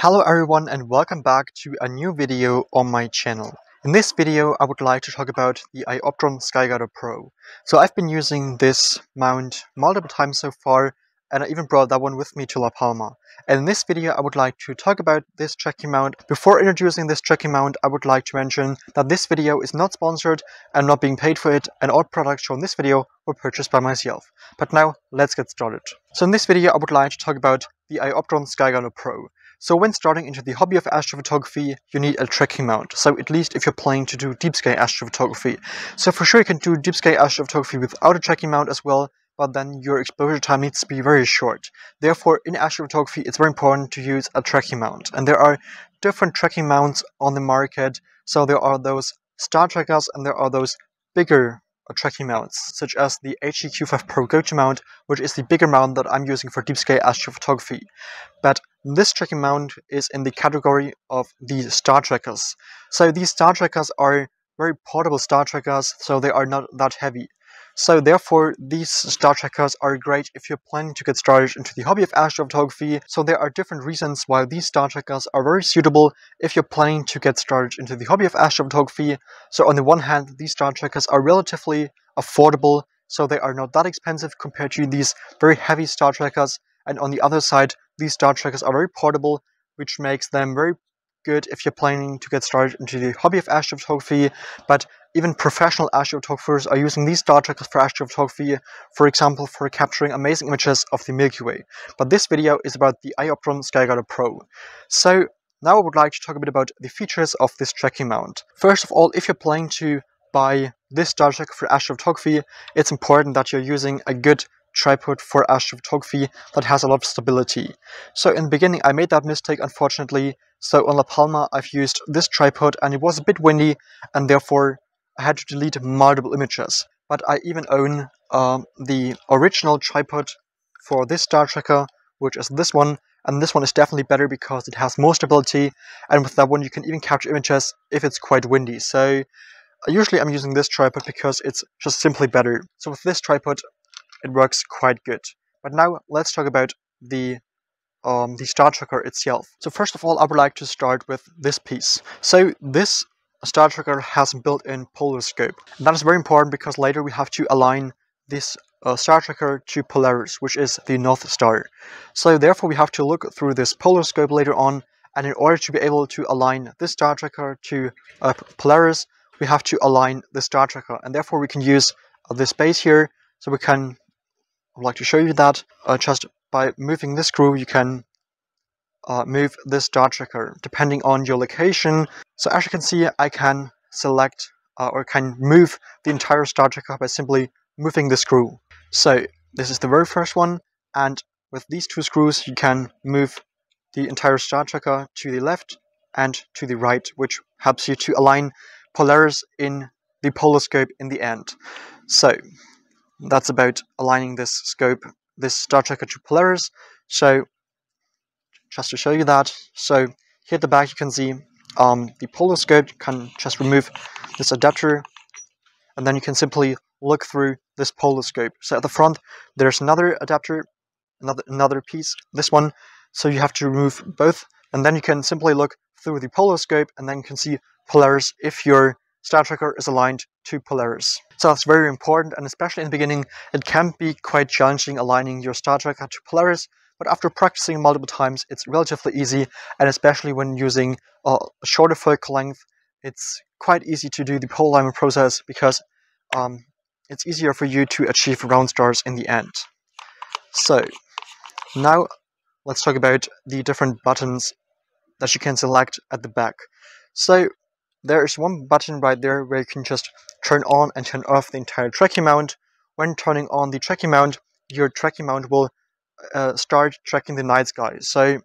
Hello everyone and welcome back to a new video on my channel. In this video I would like to talk about the iOptron Skyguider Pro. So I've been using this mount multiple times so far and I even brought that one with me to La Palma. And in this video I would like to talk about this tracking mount. Before introducing this tracking mount I would like to mention that this video is not sponsored and not being paid for it and all products shown in this video were purchased by myself. But now let's get started. So in this video I would like to talk about the iOptron Skyguider Pro. So when starting into the hobby of astrophotography, you need a tracking mount. So at least if you're planning to do deep sky astrophotography. So for sure you can do deep sky astrophotography without a tracking mount as well, but then your exposure time needs to be very short. Therefore, in astrophotography, it's very important to use a tracking mount. And there are different tracking mounts on the market. So there are those star trackers and there are those bigger uh, tracking mounts, such as the HEQ5 Pro Go-To mount, which is the bigger mount that I'm using for deep sky astrophotography. But this tracking mount is in the category of the star trackers. So these star trackers are very portable star trackers, so they are not that heavy. So therefore, these star trackers are great if you're planning to get started into the hobby of astrophotography. So there are different reasons why these star trackers are very suitable if you're planning to get started into the hobby of astrophotography. So on the one hand, these star trackers are relatively affordable, so they are not that expensive compared to these very heavy star trackers. And on the other side, these star trackers are very portable, which makes them very good if you're planning to get started into the hobby of astrophotography, but even professional astrophotographers are using these star trackers for astrophotography, for example, for capturing amazing images of the Milky Way. But this video is about the iOptron Skyguider Pro. So now I would like to talk a bit about the features of this tracking mount. First of all, if you're planning to buy this star tracker for astrophotography, it's important that you're using a good tripod for astrophotography that has a lot of stability. So in the beginning I made that mistake unfortunately, so on La Palma I've used this tripod and it was a bit windy and therefore I had to delete multiple images. But I even own um, the original tripod for this star tracker, which is this one, and this one is definitely better because it has more stability, and with that one you can even capture images if it's quite windy. So usually I'm using this tripod because it's just simply better. So with this tripod it works quite good. But now let's talk about the um, the star tracker itself. So first of all, I would like to start with this piece. So this star tracker has built-in polar scope. And that is very important because later we have to align this uh, star tracker to Polaris, which is the North Star. So therefore we have to look through this polar scope later on, and in order to be able to align this star tracker to uh, Polaris, we have to align the star tracker, and therefore we can use uh, this base here, so we can I'd like to show you that uh, just by moving this screw you can uh, move this star tracker depending on your location. So as you can see I can select uh, or can move the entire star tracker by simply moving the screw. So this is the very first one and with these two screws you can move the entire star tracker to the left and to the right which helps you to align Polaris in the polar scope in the end. So that's about aligning this scope, this star tracker to Polaris. So just to show you that, so here at the back you can see um, the polar scope, you can just remove this adapter and then you can simply look through this polar scope. So at the front there's another adapter, another, another piece, this one, so you have to remove both and then you can simply look through the polar scope and then you can see Polaris if your star tracker is aligned to Polaris. So that's very important, and especially in the beginning, it can be quite challenging aligning your star tracker to Polaris, but after practicing multiple times, it's relatively easy, and especially when using a shorter focal length, it's quite easy to do the pole alignment process because um, it's easier for you to achieve round stars in the end. So, now let's talk about the different buttons that you can select at the back. So there is one button right there where you can just turn on and turn off the entire tracking mount. When turning on the tracking mount, your tracking mount will uh, start tracking the night sky. So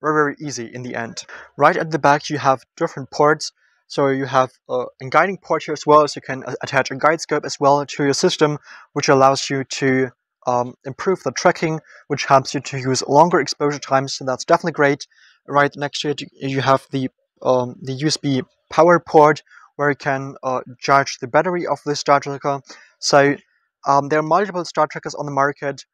very, very easy in the end. Right at the back, you have different ports. So you have uh, a guiding port here as well, so you can attach a guide scope as well to your system, which allows you to um, improve the tracking, which helps you to use longer exposure times. So that's definitely great. Right next to it, you have the um, the USB power port where you can uh, charge the battery of this Star Tracker. So um, there are multiple Star Trackers on the market,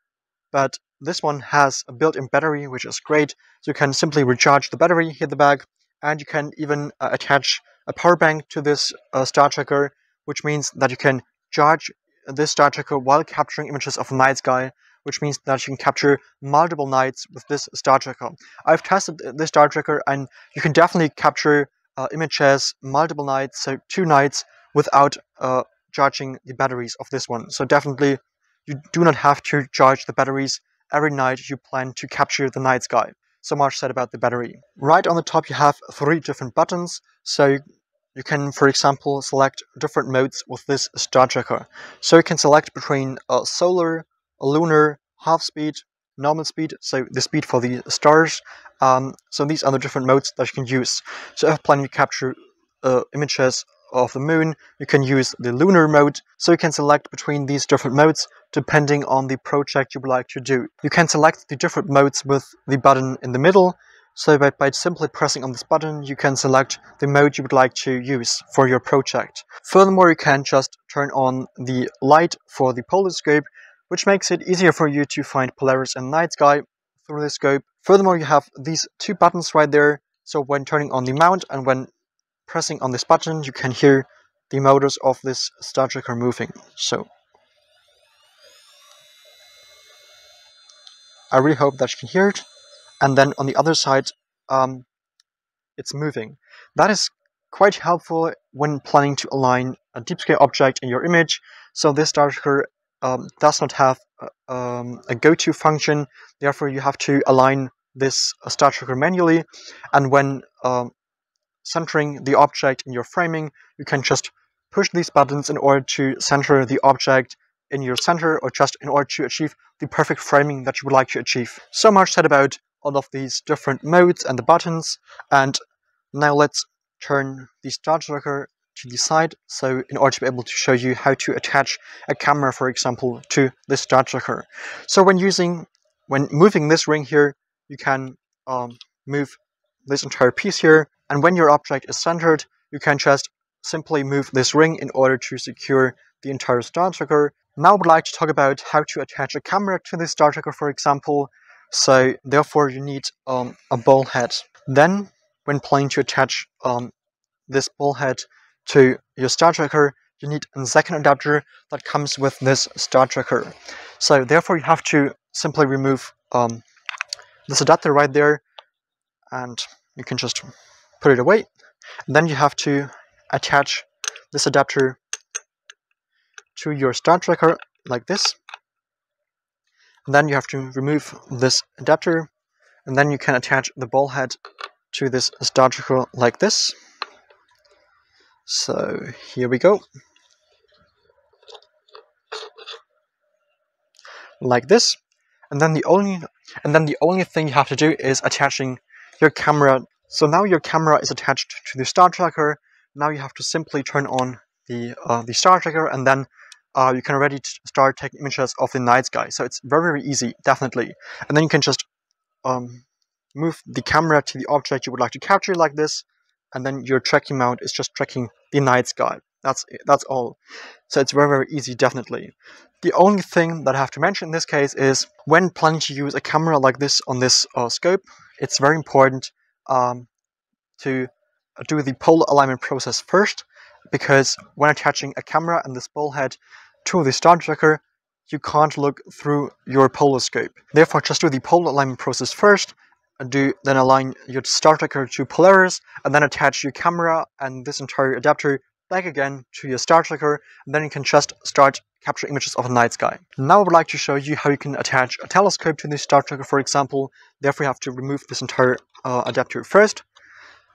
but this one has a built-in battery, which is great. So you can simply recharge the battery, hit the bag, and you can even uh, attach a power bank to this uh, star tracker, which means that you can charge this star tracker while capturing images of the night sky, which means that you can capture multiple nights with this star tracker. I've tested this star tracker, and you can definitely capture uh, images multiple nights, so two nights, without uh, charging the batteries of this one. So definitely, you do not have to charge the batteries every night you plan to capture the night sky. So much said about the battery. Right on the top you have three different buttons, so you can, for example, select different modes with this star tracker. So you can select between a solar, a lunar, half speed, normal speed, so the speed for the stars. Um, so these are the different modes that you can use. So if planning to capture uh, images of the moon, you can use the lunar mode, so you can select between these different modes depending on the project you would like to do. You can select the different modes with the button in the middle, so by, by simply pressing on this button, you can select the mode you would like to use for your project. Furthermore, you can just turn on the light for the polar scope, which makes it easier for you to find Polaris and night sky through the scope. Furthermore, you have these two buttons right there, so when turning on the mount and when pressing on this button, you can hear the motors of this star tracker moving. So I really hope that you can hear it. And then on the other side, um, it's moving. That is quite helpful when planning to align a deep sky object in your image. So this star tracker um, does not have a, um, a go-to function. Therefore, you have to align this star tracker manually. And when um, centering the object in your framing, you can just push these buttons in order to center the object in your center or just in order to achieve the perfect framing that you would like to achieve. So much said about all of these different modes and the buttons and now let's turn the star tracker to the side so in order to be able to show you how to attach a camera for example to this star tracker. So when using when moving this ring here you can um, move this entire piece here and when your object is centered, you can just simply move this ring in order to secure the entire star tracker. Now I would like to talk about how to attach a camera to this star tracker, for example. So therefore you need um, a ball head. Then when planning to attach um, this ball head to your star tracker, you need a second adapter that comes with this star tracker. So therefore you have to simply remove um, this adapter right there and you can just put it away. And then you have to attach this adapter to your star tracker like this. And then you have to remove this adapter and then you can attach the ball head to this star tracker like this. So here we go. Like this. And then the only and then the only thing you have to do is attaching your camera so now your camera is attached to the star tracker. Now you have to simply turn on the uh, the star tracker and then uh, you can already start taking images of the night sky. So it's very, very easy, definitely. And then you can just um, move the camera to the object you would like to capture like this, and then your tracking mount is just tracking the night sky. That's that's all. So it's very, very easy, definitely. The only thing that I have to mention in this case is when planning to use a camera like this on this uh, scope, it's very important um, to do the polar alignment process first because when attaching a camera and this ball head to the star tracker, you can't look through your polar scope. Therefore, just do the polar alignment process first, do then align your star tracker to Polaris, and then attach your camera and this entire adapter back again to your star tracker, and then you can just start capturing images of the night sky. Now I would like to show you how you can attach a telescope to the star tracker, for example. Therefore, you have to remove this entire uh, adapter first.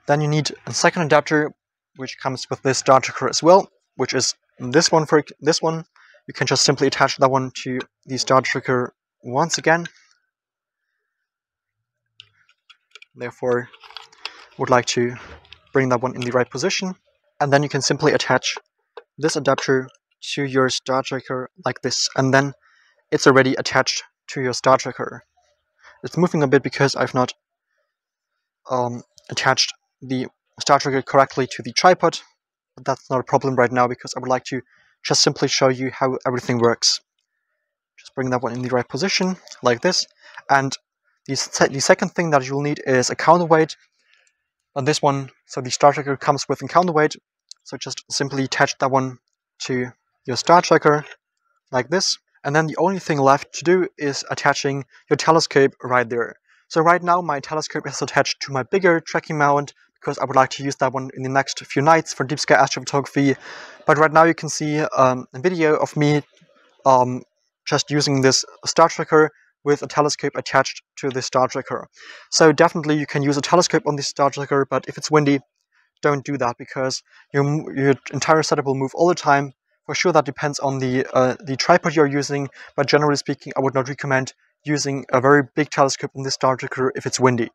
Then you need a second adapter, which comes with this star tracker as well, which is this one. For this one, you can just simply attach that one to the star tracker once again. Therefore, would like to bring that one in the right position. And then you can simply attach this adapter to your star tracker like this. And then it's already attached to your star tracker. It's moving a bit because I've not um, attached the star tracker correctly to the tripod. But that's not a problem right now because I would like to just simply show you how everything works. Just bring that one in the right position like this. And the, the second thing that you'll need is a counterweight. And this one, so the star tracker comes with a counterweight. So just simply attach that one to your star tracker like this. And then the only thing left to do is attaching your telescope right there. So right now my telescope is attached to my bigger tracking mount because I would like to use that one in the next few nights for deep sky astrophotography. But right now you can see um, a video of me um, just using this star tracker with a telescope attached to the star tracker. So definitely you can use a telescope on the star tracker, but if it's windy, don't do that because your, your entire setup will move all the time. For sure that depends on the, uh, the tripod you're using, but generally speaking I would not recommend using a very big telescope on the star tracker if it's windy.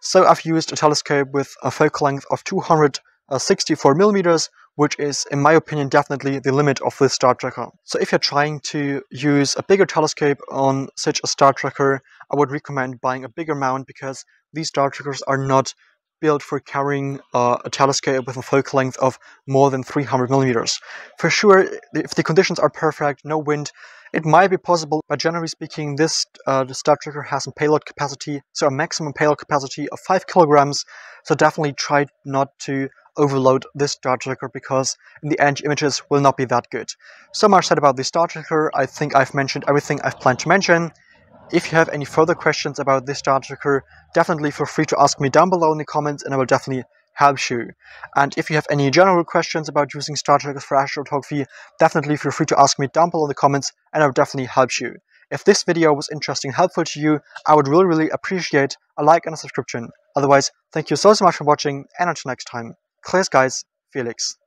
So I've used a telescope with a focal length of 264 millimeters, which is, in my opinion, definitely the limit of this star tracker. So if you're trying to use a bigger telescope on such a star tracker, I would recommend buying a bigger mount because these star trackers are not built for carrying uh, a telescope with a focal length of more than 300 millimeters. For sure, if the conditions are perfect, no wind, it might be possible, but generally speaking, this uh, Star Tracker has a payload capacity, so a maximum payload capacity of 5 kilograms, so definitely try not to overload this Star Tracker because in the end images will not be that good. So much said about the Star Tracker, I think I've mentioned everything I've planned to mention. If you have any further questions about this Star Tracker, definitely feel free to ask me down below in the comments and I will definitely help you. And if you have any general questions about using Star Trackers for astrophotography, definitely feel free to ask me down below in the comments and I will definitely help you. If this video was interesting helpful to you, I would really, really appreciate a like and a subscription. Otherwise, thank you so, so much for watching and until next time. Clear skies, Felix.